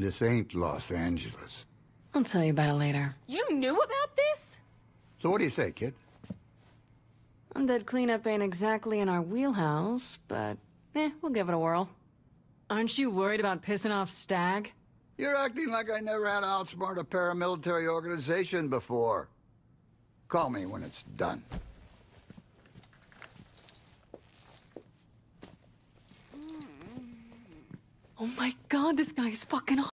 This ain't Los Angeles. I'll tell you about it later. You knew about this? So what do you say, kid? Undead cleanup ain't exactly in our wheelhouse, but eh, we'll give it a whirl. Aren't you worried about pissing off Stag? You're acting like I never had to outsmart a paramilitary organization before. Call me when it's done. Oh my god, this guy is fucking